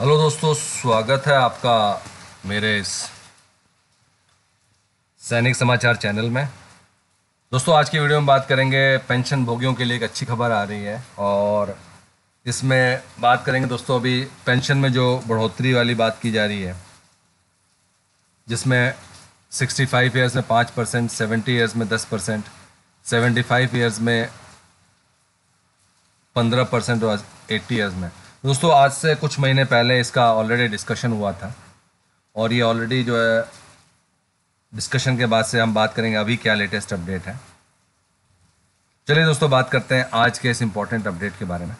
Hello दोस्तों, स्वागत है आपका मेरे इस सैनिक समाचार चैनल में। दोस्तों, आज की वीडियो में बात करेंगे पेंशन भोगियों के लिए एक अच्छी खबर आ रही है और इसमें बात करेंगे दोस्तों, अभी पेंशन में जो बढ़ोतरी वाली बात की जा रही है, जिसमें 65 ईयर्स में पाँच परसेंट, सेवेंटी ईयर्स में दस परसेंट, सेवेंटी फाइव ईयर्स में पंद्रह परसेंट और एट्टी ईयर्स में। दोस्तों, आज से कुछ महीने पहले इसका ऑलरेडी डिस्कशन हुआ था और ये ऑलरेडी जो है डिस्कशन के बाद से हम बात करेंगे अभी क्या लेटेस्ट अपडेट है। चलिए दोस्तों, बात करते हैं आज के इस इम्पोर्टेंट अपडेट के बारे में।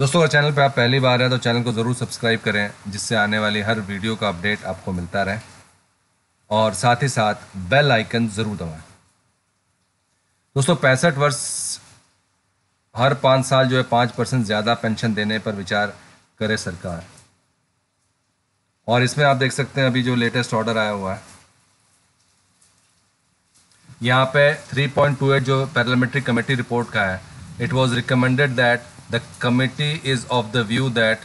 दोस्तों, अगर चैनल पर आप पहली बार हैं तो चैनल को ज़रूर सब्सक्राइब करें, जिससे आने वाली हर वीडियो का अपडेट आपको मिलता रहे। और साथ ही साथ बेल आइकन ज़रूर दबाएँ। दोस्तों, पैंसठ वर्ष हर पाँच साल जो है पाँच परसेंट ज़्यादा पेंशन देने पर विचार करे सरकार। और इसमें आप देख सकते हैं अभी जो लेटेस्ट ऑर्डर आया हुआ है। यहाँ पे 3.28 जो पार्लियामेंट्री कमेटी रिपोर्ट का है it was recommended that the committee is of the view that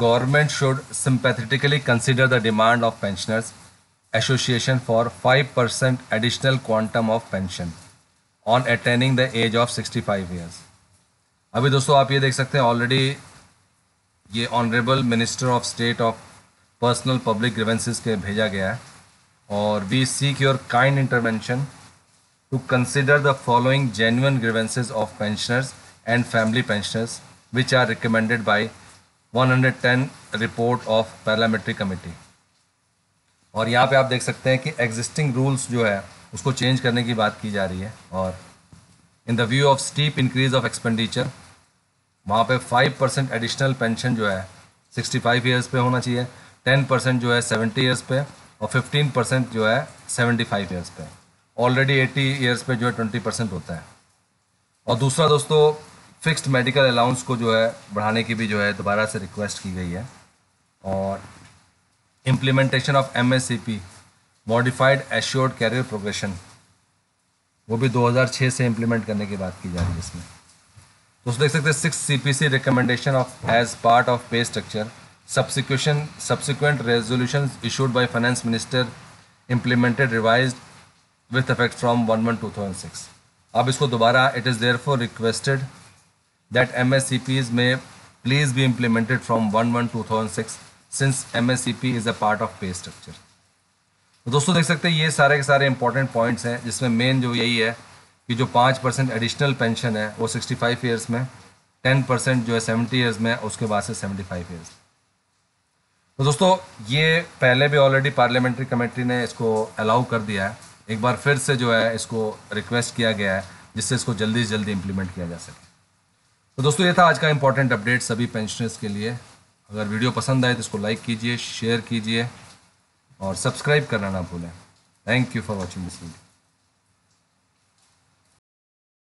government should sympathetically consider the demand of pensioners association for 5% additional quantum of pension on attaining the age of 65 years अभी दोस्तों आप ये देख सकते हैं already ये honourable minister of state of personnel public grievances के भेजा गया है और we seek your kind intervention to consider the following genuine grievances of pensioners and family pensioners which are recommended by 110 report of parliamentary committee और यहाँ पे आप देख सकते हैं कि एग्जिस्टिंग रूल्स जो है, उसको चेंज करने की बात की जा रही है और in the view of steep increase of expenditure वहाँ पे फाइव परसेंट एडिशनल पेंशन जो है सिक्सटी फाइव ईयर्स पे होना चाहिए टेन परसेंट जो है सेवेंटी ईयर्स पे, और फिफ्टीन परसेंट जो है सेवेंटी फाइव ईयर्स पे। ऑलरेडी एटी ईयर्स पे जो है ट्वेंटी परसेंट होता है। और दूसरा दोस्तों फिक्स्ड मेडिकल अलाउंस को जो है, बढ़ाने की भी जो है, दोबारा से रिक्वेस्ट की गई है। और implementation of M S C P modified assured career progression वो भी 2006 से इम्प्लीमेंट करने की बात की जा रही है इसमें। तो देख सकते हैं six C P C recommendation of as part of pay structure subsequent subsequent resolution issued by finance minister implemented revise with effect from one one two thousand six अब इसको दोबारा it is there for requested that M S C Ps में please be implemented from one one two thousand six since M S C P is a part of pay structure दोस्तों, देख सकते हैं ये सारे के सारे इंपॉर्टेंट पॉइंट्स हैं, जिसमें मेन जो यही है कि जो पाँच परसेंट एडिशनल पेंशन है, वो सिक्सटी फाइव ईयर्स में टेन परसेंट जो है सेवेंटी ईयर्स में, उसके बाद से सेवेंटी फाइव ईयर्स तो दोस्तों, ये पहले भी ऑलरेडी पार्लियामेंट्री कमेटी ने इसको अलाउ कर दिया है। एक बार फिर से जो है इसको रिक्वेस्ट किया गया है, जिससे इसको जल्दी से जल्दी इम्प्लीमेंट किया जा सके। तो दोस्तों, ये था आज का इंपॉर्टेंट अपडेट सभी पेंशनर्स के लिए। अगर वीडियो पसंद आए तो इसको लाइक कीजिए शेयर कीजिए, और सब्सक्राइब करना ना भूलें। Thank you for watching this video